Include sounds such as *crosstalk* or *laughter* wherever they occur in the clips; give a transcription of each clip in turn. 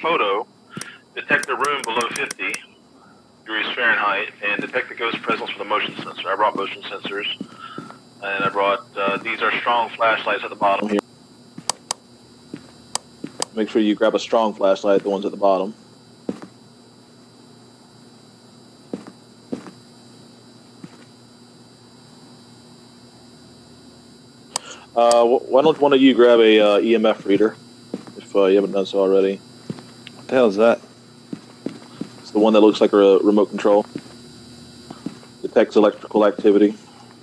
photo, detect the room below 50 degrees Fahrenheit, and detect the ghost presence with a motion sensor. I brought motion sensors, and I brought, uh, these are strong flashlights at the bottom here. Make sure you grab a strong flashlight, the ones at the bottom. Uh, why don't one of you grab a uh, EMF reader if uh, you haven't done so already? What the hell is that? It's the one that looks like a remote control. Detects electrical activity.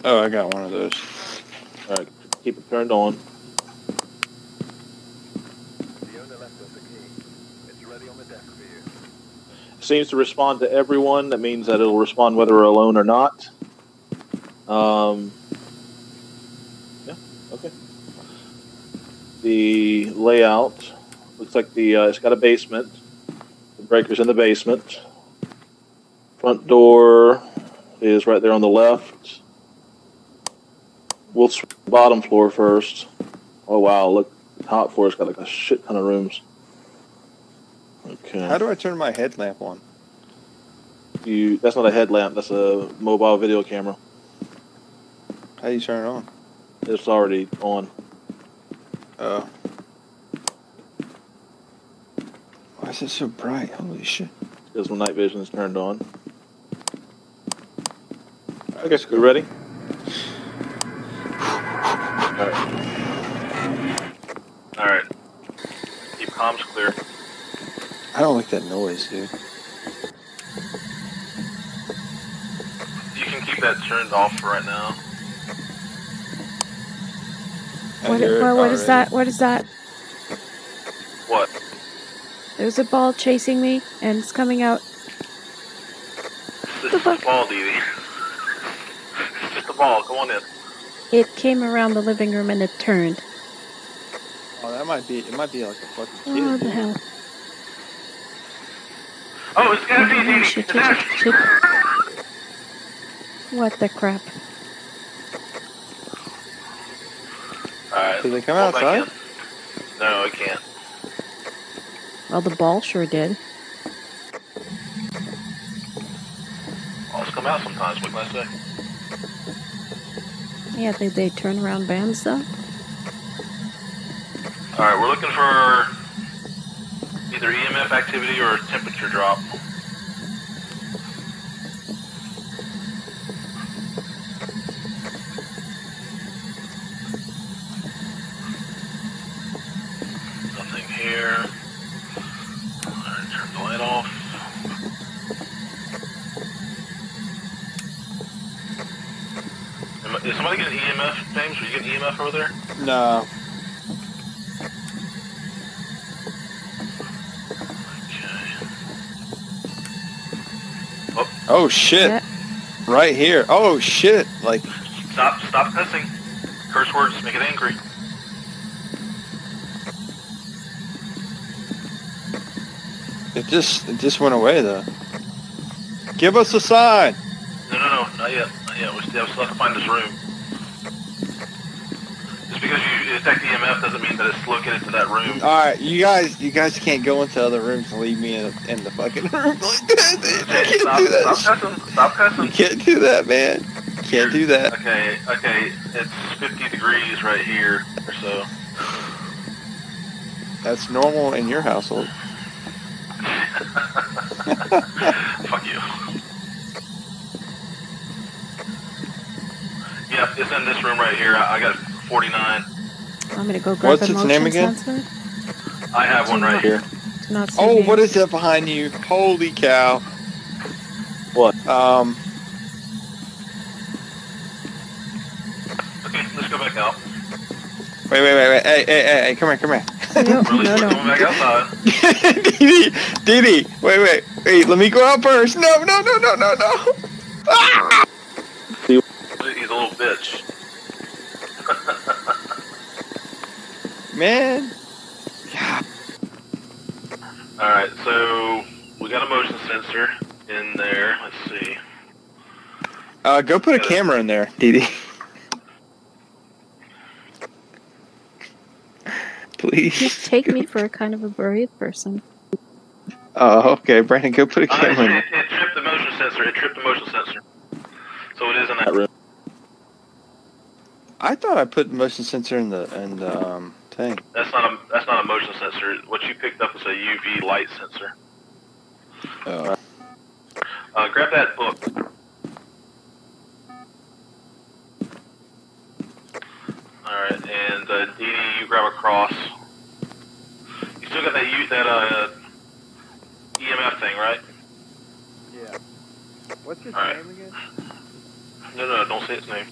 Oh, I got one of those. All right, keep it turned on. The owner left us a key. It's ready on the desk for you. seems to respond to everyone. That means that it'll respond whether we're alone or not. Um, yeah, okay. The layout looks like the uh, it's got a basement. The breaker's in the basement. Front door is right there on the left. We'll swing the bottom floor first. Oh wow! Look, the top floor's got like a shit ton of rooms. Okay. How do I turn my headlamp on? You that's not a headlamp, that's a mobile video camera. How do you turn it on? It's already on. Oh. Why is it so bright? Holy shit. Because when night vision is turned on. Alright, Okay, let's you go. ready? Alright. Alright. Keep comms clear. I don't like that noise, dude. You can keep that turned off for right now. What, it what, what is that? What is that? What? There's a ball chasing me, and it's coming out. This is a ball, Dee Dee. It's just a ball. Come on in. It came around the living room and it turned. Oh, that might be. It might be like a fucking oh, kid. Oh, the hell. Oh, it's gonna be Oh, Dee Dee. shit, shit, shit. What the crap? Alright. Did they come pull back outside? No, I can't. Well, the ball sure did. Balls come out sometimes. What can I say? Yeah, they, they turn around bands though. Alright, we're looking for either EMF activity or temperature drop. Nothing here. Alright, turn the light off. Am I- Is somebody getting EMF, James? Are you getting EMF over there? No. Okay. Oh shit! Yeah. Right here. Oh shit! Like Stop, stop cussing. Curse words make it angry. it just it just went away though. Give us a sign. Not yet. We still, we have to find this room. Just because you detect EMF doesn't mean that it's located to that room. All right, you guys, you guys can't go into other rooms and leave me in, in the fucking *laughs* room like that. You can't stop, do that. stop cussing. Stop You cussing. can't do that, man. You can't do that. Okay, okay. It's 50 degrees right here or so. That's normal in your household. *laughs* Fuck you. Yep, it's in this room right here. I, I got 49. I'm gonna go grab What's its motion name again? sensor. I have one right here. Not see Oh, me. what is that behind you? Holy cow! What? Um, Okay, let's go back out. wait, wait, wait, wait. Hey, hey, hey, hey, come here, come here. *laughs* No, Really, no, we're going back no. outside. *laughs* Wait, wait, wait. Let me go out first. No, no, no, no, no, no. Ah! He's a little bitch. *laughs* Man. Yeah. Alright, so we got a motion sensor in there. Let's see. Uh, go put a camera in there, Dee Dee. You *laughs* please. take me for a kind of a brave person. Oh, okay, Brandon, go put a Uh, it, camera in. it, it tripped the motion sensor. It tripped the motion sensor. So it is in that That room. I thought I put motion sensor in the in the um thing. That's not a that's not a motion sensor. What you picked up is a UV light sensor. Oh. Uh, grab that book. All right, and uh, Dee Dee, you grab a cross. You still got that U that uh, EMF thing, right? Yeah. What's his Alright. name again? No, no, don't say its name.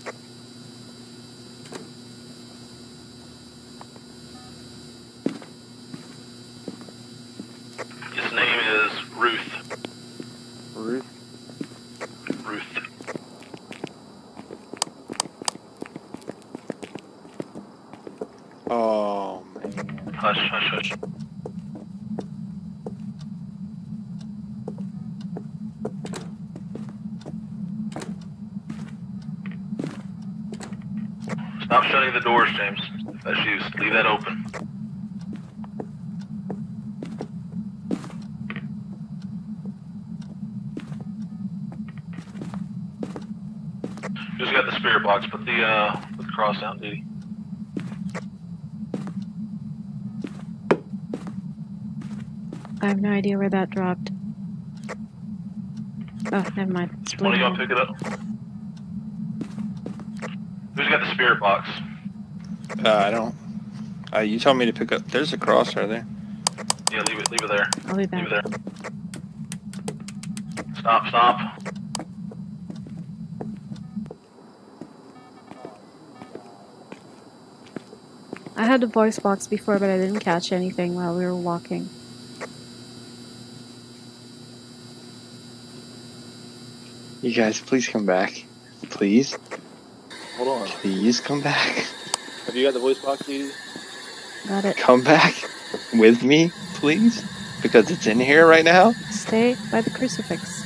His name is Ruth. Ruth. Ruth. Oh man. Hush, hush, hush. Stop shutting the doors, James. That's you, leave that open. Just got the spirit box. Put the uh, put the cross Dee. I have no idea where that dropped. Oh, never mind. It's One of y'all bleeding. pick it up. Who's got the spirit box? Uh, I don't. Uh, you told me to pick up. There's a cross right there. Yeah, leave it, leave it there. I'll be Leave back. it there. Stop, stop. I had a voice box before, but I didn't catch anything while we were walking. You guys, please come back. Please, Hold on. please come back. Have you got the voice box, Edie? Got it. Come back with me, please, because it's in here right now. Stay by the crucifix.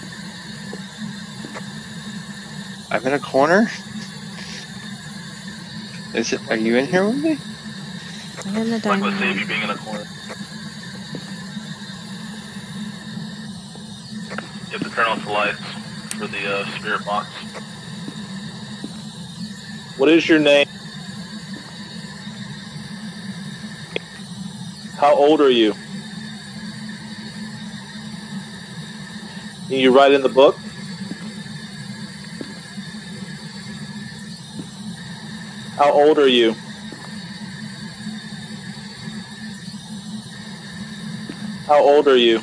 I'm in a corner. Is it? Are you in here with me? I'm in the Like dining what save room. you being in a corner. You have to turn off the lights for the uh, spirit box. What is your name? How old are you? Can you write in the book? How old are you? How old are you?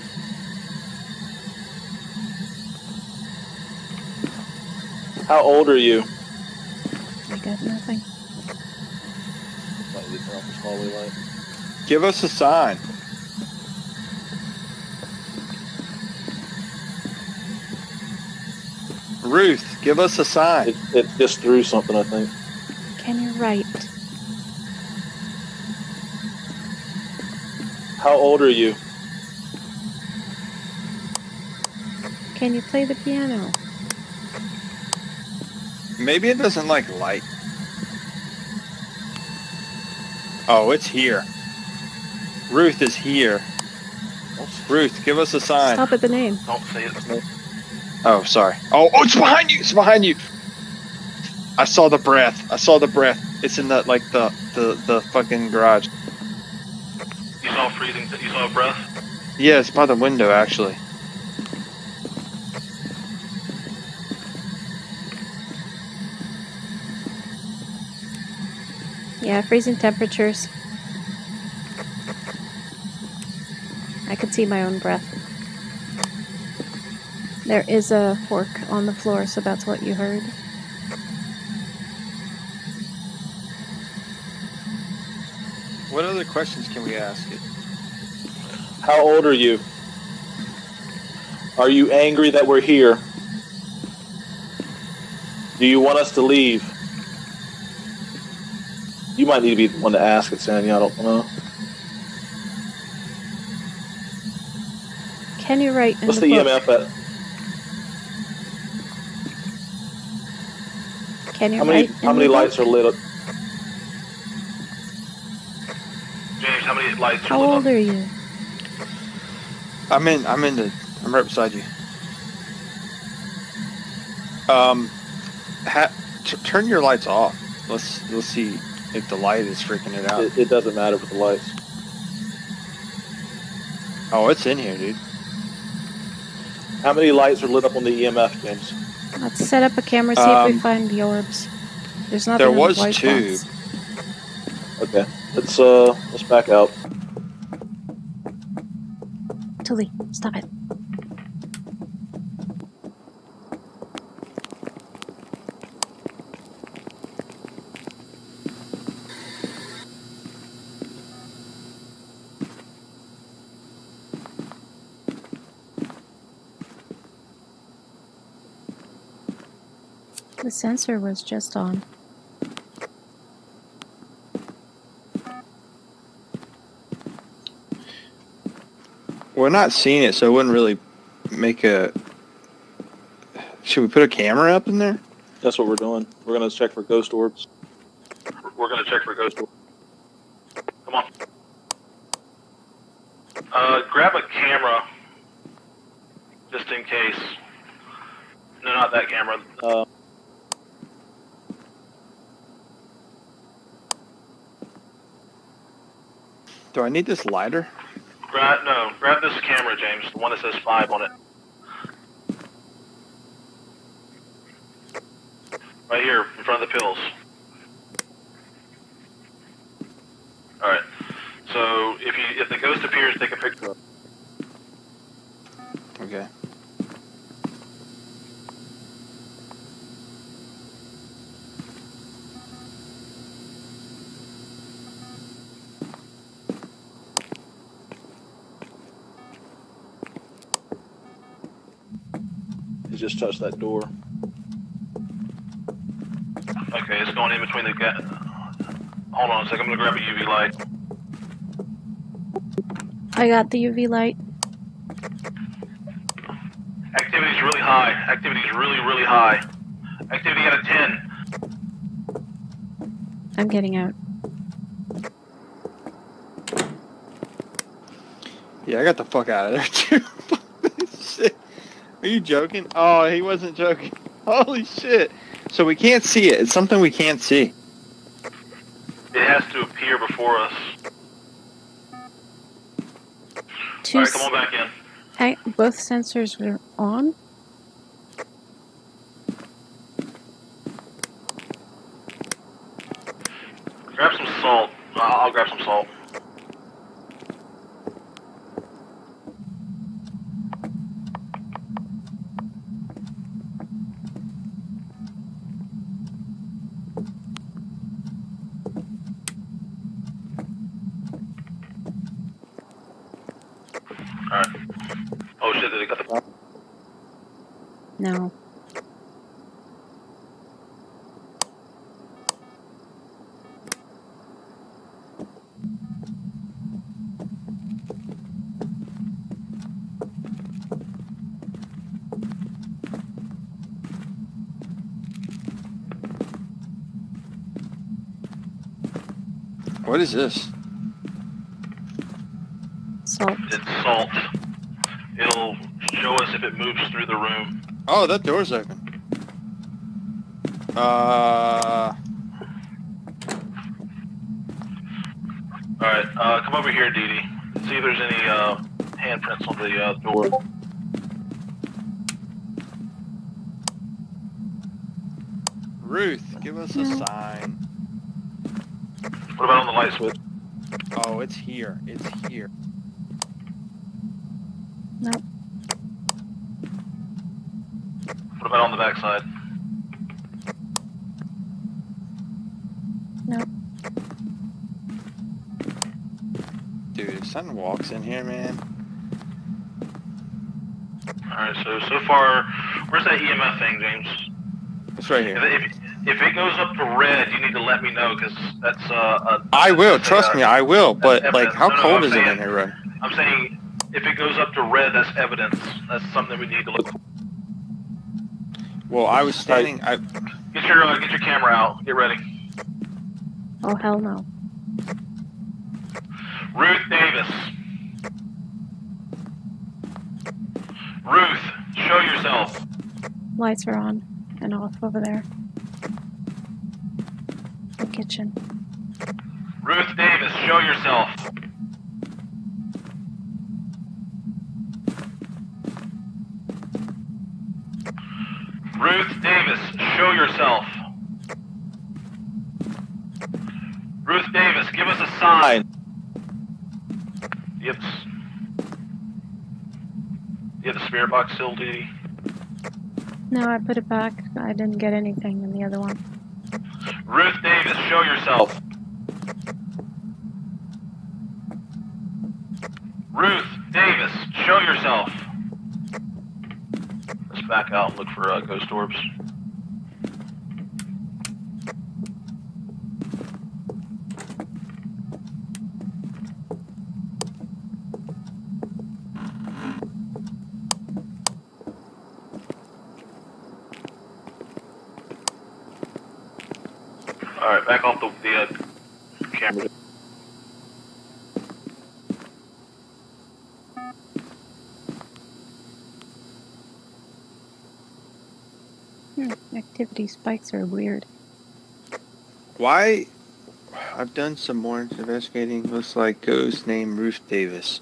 How old are you? I got nothing. Give us a sign. Ruth, give us a sign. It, it just threw something, I think. Can you write? How old are you? Can you play the piano? Maybe it doesn't like light. Oh, it's here. Ruth is here. Ruth, give us a sign. Stop at the name. Don't say it. Oh, sorry. Oh, oh, it's behind you. It's behind you. I saw the breath. I saw the breath. It's in the like the the the fucking garage. You saw freezing. You saw breath. Yeah, it's by the window actually. Yeah, freezing temperatures. I could see my own breath. There is a fork on the floor, so that's what you heard. What other questions can we ask it? How old are you? Are you angry that we're here? Do you want us to leave? You might need to be the one to ask it, Sanya. I don't know. Can you write in What's the, the book? EMF at? Can you How many write in how many the lights book? are lit? up? James, how many lights How are lit How old up. are you? I'm in. I'm in the. I'm right beside you. Um, ha, t- turn your lights off. Let's let's see if the light is freaking it out. It, it doesn't matter with the lights. Oh, it's in here, dude. How many lights are lit up on the EMF, James? Let's set up a camera, see if we Um, find the orbs. There's nothing there was two. box. Okay, let's uh let's back out. Tully, stop it. The sensor was just on. We're not seeing it, so it wouldn't really make a. Should we put a camera up in there? That's what we're doing. We're gonna check for ghost orbs. We're gonna check for ghost. Come on. Uh, grab a camera, just in case. No, not that camera. Uh, Do I need this lighter? Grab no, grab this camera, James. The one that says five on it. Right here, in front of the pills. All right. So if you if the ghost appears, take a picture. of it. Okay. Just touched that door. Okay, it's going in between the ga- Hold on a second. I'm gonna grab a UV light. I got the UV light. Activity's really high. Activity's really, really high. Activity out of 10. I'm getting out. Yeah, I got the fuck out of there too. *laughs* shit. Are you joking? Oh, he wasn't joking. *laughs* Holy shit. So we can't see it. It's something we can't see. It has to appear before us. Two Alright, come on back in. s- I- both sensors are on. Grab some salt. Uh, I'll grab some salt. Alright. Oh shit, did it got the No. What is this? Salt. it's salt. It'll show us if it moves through the room. Oh, that door's open. Uh, Alright, uh, come over here, Dee Dee. See if there's any uh, handprints on the uh, door. Ruth, give us a sign. What about on the light switch? Oh, it's here. It's here. Nope. What about on the backside? Nope. Dude, if something walks in here, man. Alright, so so far, where's that EMF thing, James? It's right here. if, if it goes up to red, you need to let me know, because that's, uh, uh, I will, trust uh, me, I will. But, that's like, how No, no, cold I'm is it in saying- here, right? I'm saying, if it goes up to red, that's evidence. That's something we need to look for. Well, I was standing. I, Get your, uh, get your camera out. Get ready. Oh hell no. Ruth Davis. Ruth, show yourself. Lights are on and off over there. Kitchen. Ruth Davis, show yourself. Ruth Davis, show yourself. Ruth Davis, give us a sign. Have, you have the spirit box still, Dee? No, I put it back. I didn't get anything in the other one. Ruth Davis, show yourself. Ruth Davis, show yourself. Let's back out and look for uh, ghost orbs. All right, back off the, the uh, camera. Hmm, activity spikes are weird. Why? I've done some more investigating. Looks like ghost named Ruth Davis.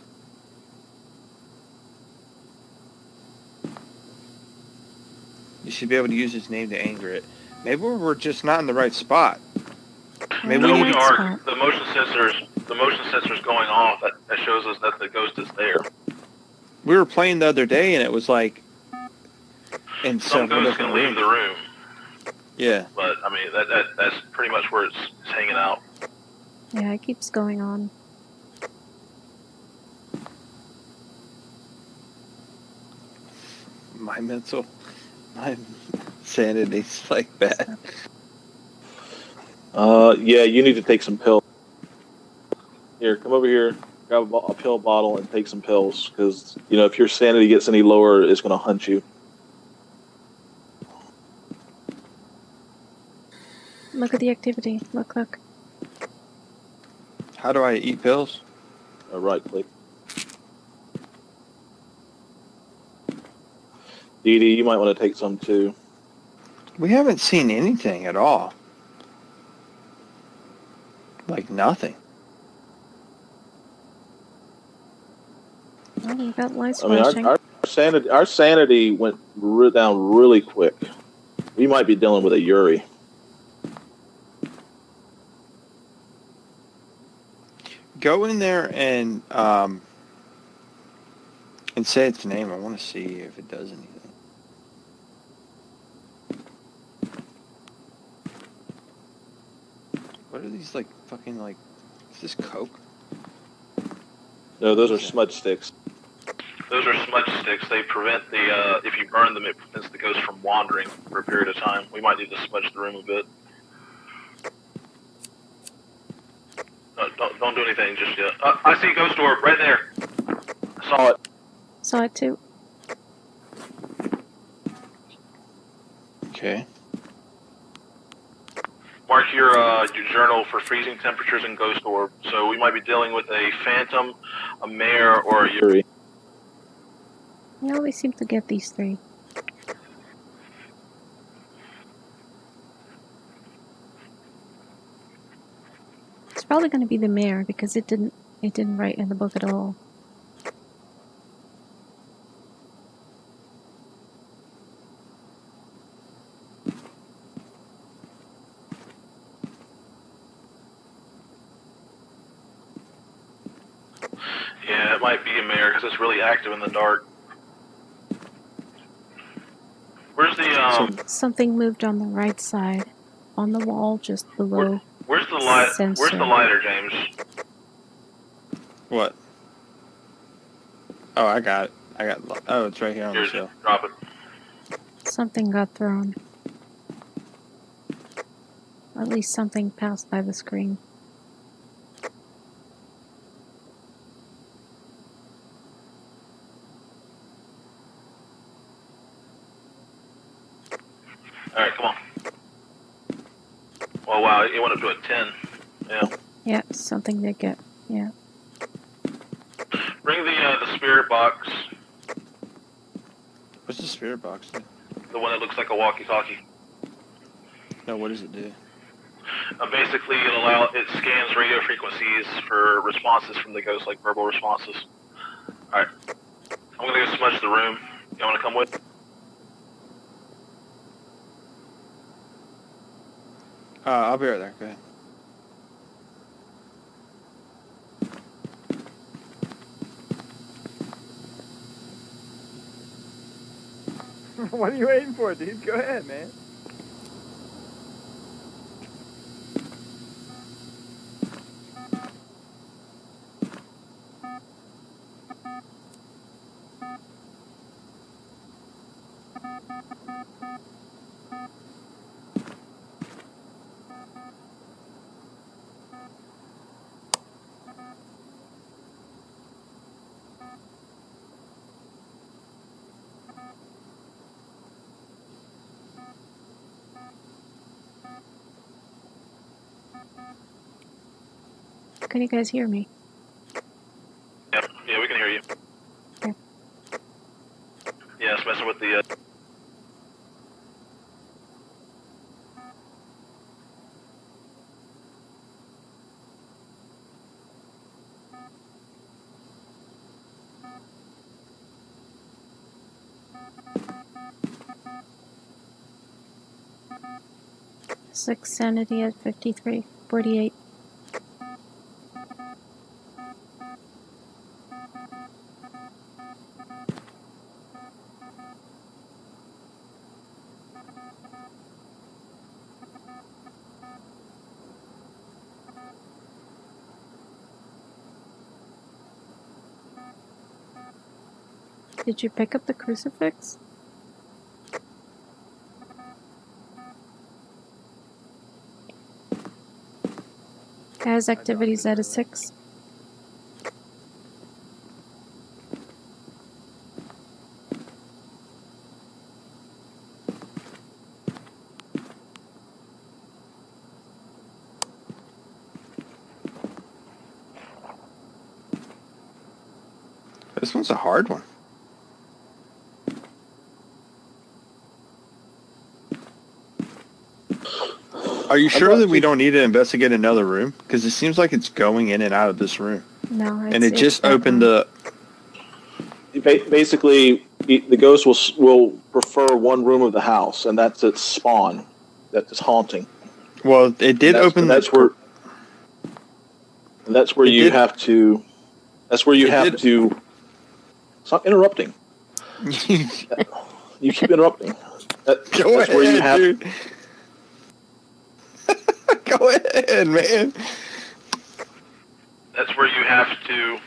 You should be able to use his name to anger it. Maybe we're just not in the right spot. Maybe We're we no, we are. spot. The motion sensors, the motion sensors going off. That, that shows us that the ghost is there. We were playing the other day, and it was like, and Some several ghosts can different leave the room, Yeah. but I mean that, that that's pretty much where it's, it's hanging out. Yeah, it keeps going on. My mental, my sanity's like that. Uh, yeah, you need to take some pills. Here, come over here, grab a, bo- a pill bottle, and take some pills. Because you know, if your sanity gets any lower, it's going to hunt you. Look at the activity. Look, look. How do I eat pills? Uh, right click. Dee Dee, you might want to take some too. We haven't seen anything at all. Like nothing. Oh, we got lights I mean, flashing. our, our sanity, our sanity went re- down really quick. We might be dealing with a Yurei. Go in there and um, and say its name. I want to see if it does anything. What are these like fucking like? Is this coke? No, those are smudge sticks. Those are smudge sticks. They prevent the uh, if you burn them, it prevents the ghost from wandering for a period of time. We might need to smudge the room a bit. No, don't don't do anything just yet. Uh, I see a ghost orb right there. I saw it. Saw it too. Okay. Mark your uh, your journal for freezing temperatures and ghost orb. So we might be dealing with a phantom, a mare, or a Yurei. We always seem to get these three. It's probably going to be the mare because it didn't it didn't write in the book at all. Yeah, it might be a mare because it's really active in the dark. Where's um? Something moved on the right side, on the wall just below. Where's the light? Where's the lighter, James? What? Oh, I got it. I got. li- Oh, it's right here on the shelf. drop it. Something got thrown. At least something passed by the screen. All right, come on. Wow, it went up to a ten. Yeah. Yeah, something did get. Yeah. Bring the uh, the spirit box, What's the spirit box? do? the one that looks like a walkie-talkie. No, what does it do? Uh, basically, it allow it scans radio frequencies for responses from the ghost, like verbal responses. All right, I'm gonna go smudge the room. You want to come with? Uh, I'll be right there. Go ahead. *laughs* what are you waiting for, dude? Go ahead, man. Can you guys hear me? Yep. Yeah, we can hear you. Okay. Yeah, it's messing with the. Uh, Six sanity at 53, 48. Did you pick up the crucifix? Guys, activities at a 6. This one's a hard one. Are you sure that we don't need to investigate another room? Because it seems like it's going in and out of this room, No, and it's- it just opened one. up. Basically, the the ghost will will prefer one room of the house, and that's its spawn. That's its haunting. Well, it did that's, open. That's the, where. And that's where It you did- have to. That's where you It have did- to. Stop interrupting. *laughs* You keep interrupting. That, Go that's ahead, where you have. dude. Go man. that's where you have to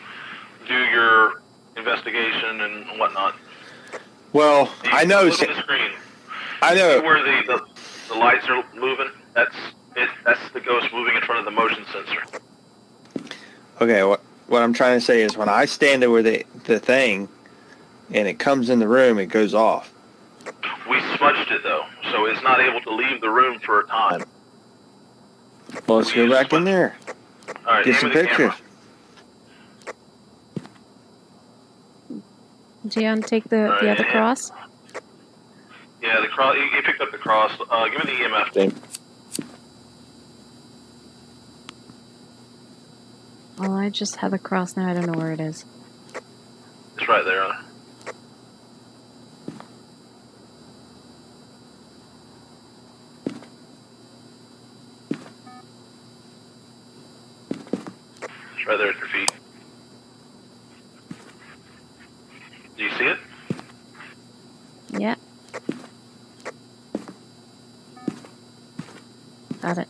do your investigation and whatnot. Well, You I know. Look at the screen. I See know. where the, the the lights are moving. That's it. That's the ghost moving in front of the motion sensor. Okay, what what I'm trying to say is when I stand over the the thing, and it comes in the room, it goes off. We smudged it though, so it's not able to leave the room for a time. Well, let's go back in there. All right, Get some at the camera. pictures. Gian, take the, the other yeah. cross. Yeah, the cross. You, you picked up the cross. Uh, give me the EMF. Same. Oh, I just have the cross now. I don't know where it is. It's right there. It's right there at your feet. Do you see it? Yeah. Got it.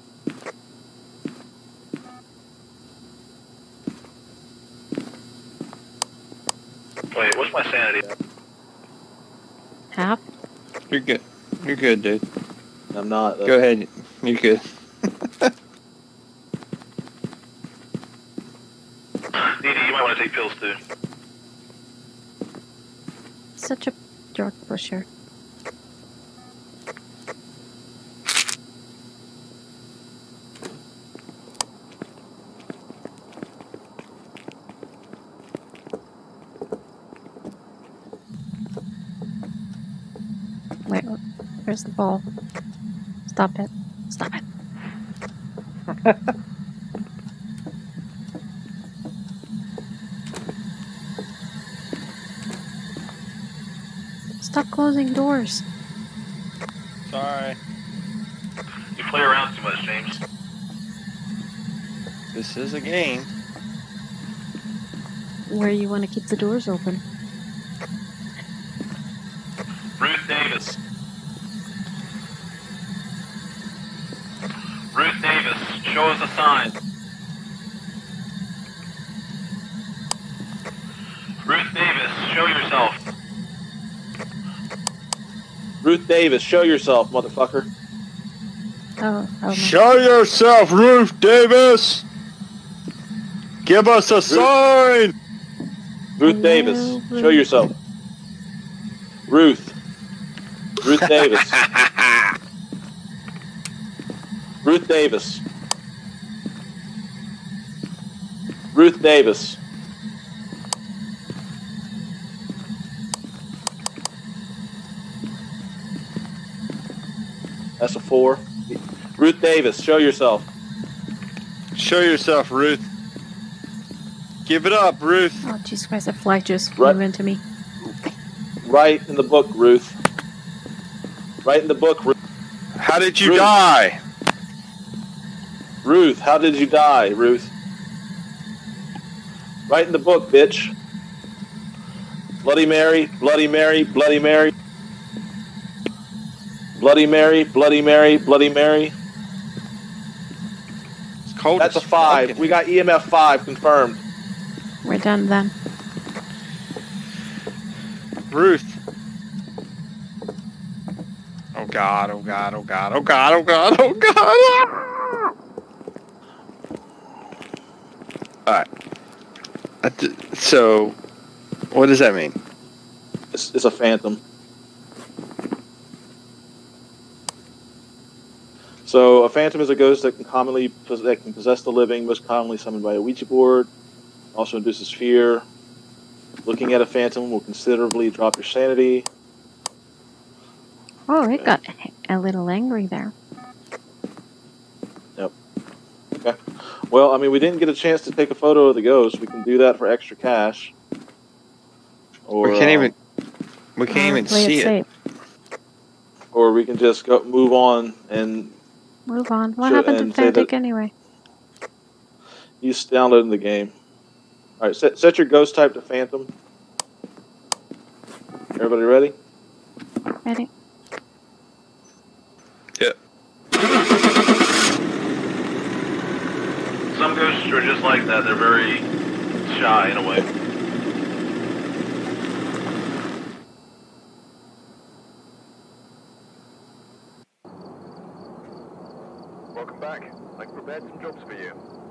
Wait, what's my sanity? Half. You're good. You're good, dude. I'm not. uh, Go ahead. You're good. *laughs* Dee Dee, you might want to take pills too. Such a drug pusher. Where's the ball? Stop it. Stop it. Stop closing doors. Sorry. You play around too much, James. This is a game. Where you want to keep the doors open. Ruth Davis. Ruth Davis, show us a sign. Ruth Davis, show yourself. Ruth Davis, show yourself, motherfucker. Oh, oh. Show yourself, Ruth Davis! Give us a sign! Ruth Hello, Davis, Ruth. show yourself. Ruth. Ruth Davis. *laughs* Ruth Davis. Ruth Davis. That's a four. Ruth Davis, show yourself. Show yourself, Ruth. Give it up, Ruth. Oh, Jesus Christ, a fly just flew Right. into me. Right in the book, Ruth. Right in the book, Ruth. How did you Ruth. die? Ruth, how did you die, Ruth? Right in the book, bitch. Bloody Mary, Bloody Mary, Bloody Mary. Bloody Mary, Bloody Mary, Bloody Mary. It's cold That's a five. fuck in We got EMF five confirmed. We're done then. Ruth. Oh god, oh god, oh god, oh god, oh god, oh god. Alright. Uh, d- So, what does that mean? It's, it's a phantom. So a phantom is a ghost that can commonly that can possess the living, most commonly summoned by a Ouija board. Also induces fear. Looking at a phantom will considerably drop your sanity. Oh, it got a little angry there. Well, I mean, we didn't get a chance to take a photo of the ghost. We can do that for extra cash. Or we can't um, even we can't Uh, even see it it. safe. or we can just go move on and Move on. What Sure, happened to say that- Fantic anyway? he's downloading the game. All right, set, set your ghost type to phantom. Everybody ready? Ready? Some ghosts are just like that. They're very shy in a way. Welcome back. I've prepared some jobs for you.